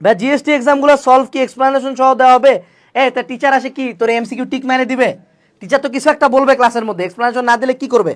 বা জিএসটি এক্সামগুলো সলভ কি এক্সপ্লেনেশন সহ দেওয়া হবে? এ, তা টিচার আসে কি? তোর এমসিকিউ টিক মানে দিবে? টিচার তো কিছু একটা বলবে ক্লাসের মধ্যে এক্সপ্লেনেশন না দিলে কি করবে?